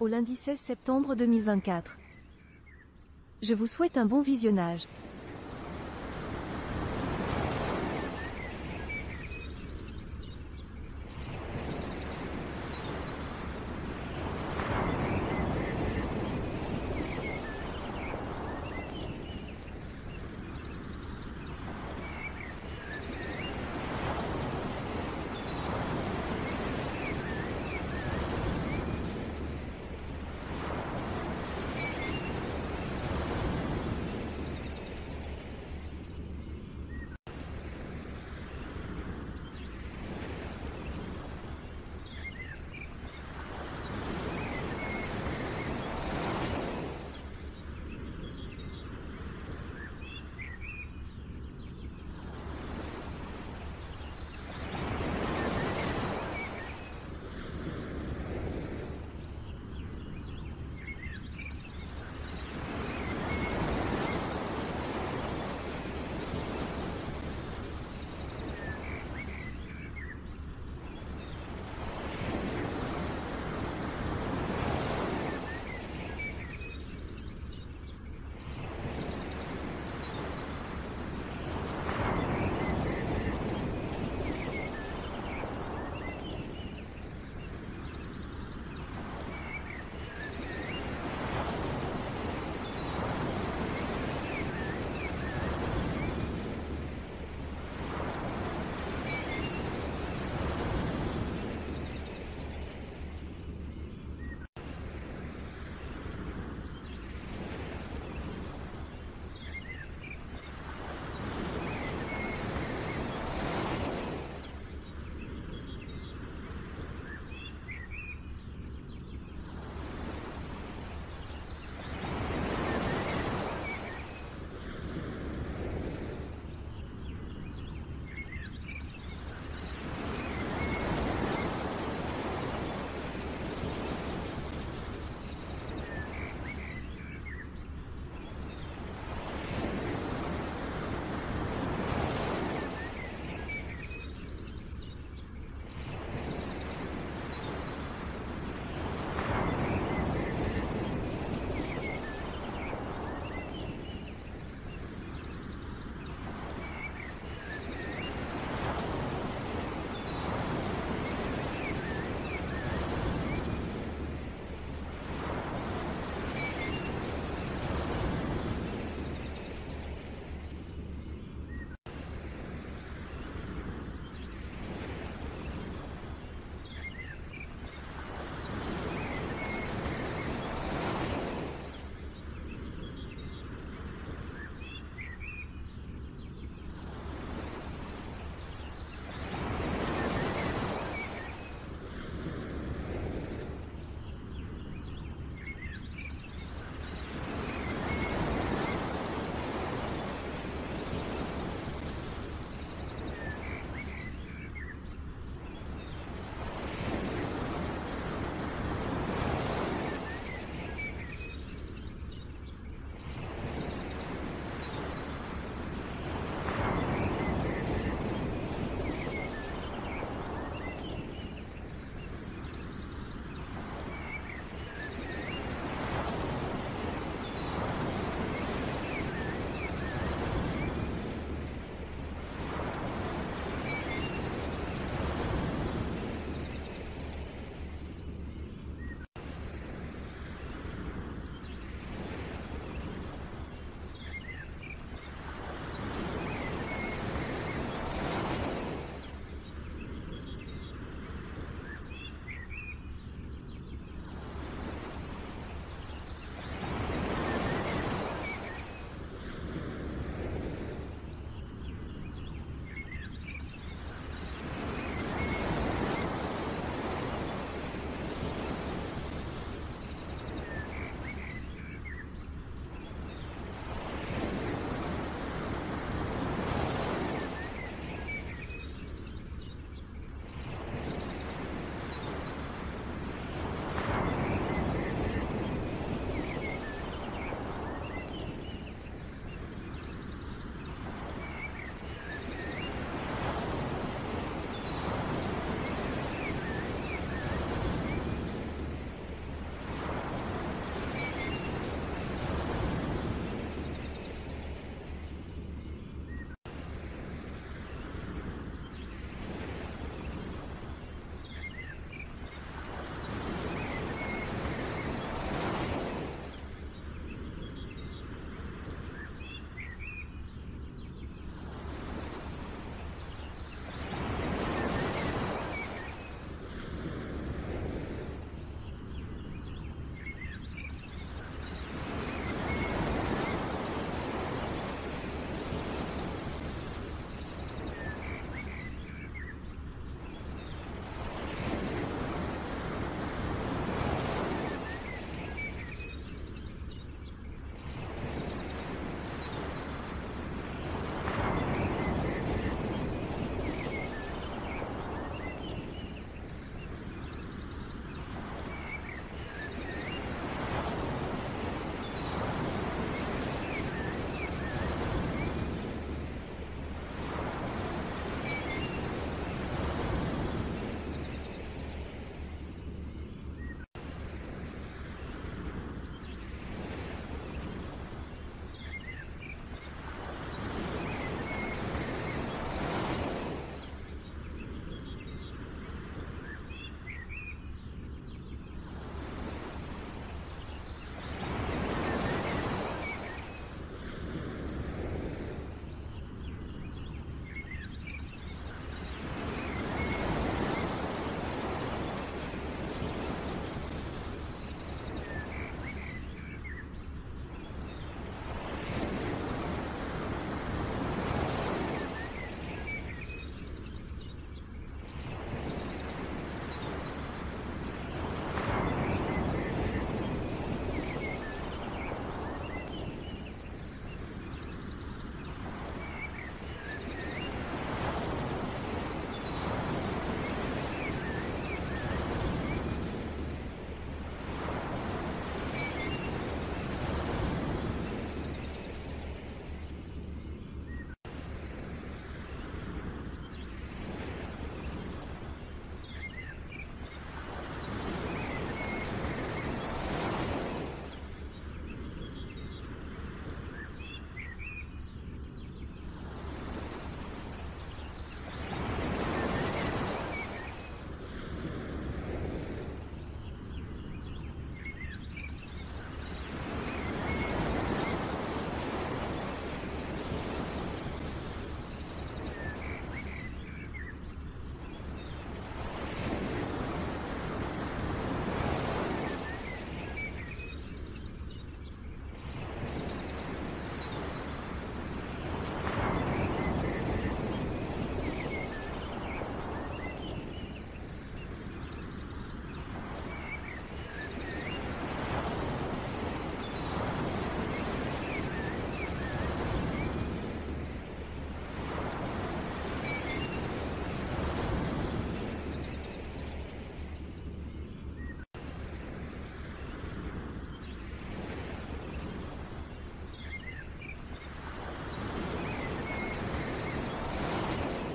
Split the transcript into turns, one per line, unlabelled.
au lundi 16 septembre 2024. Je vous souhaite un bon visionnage.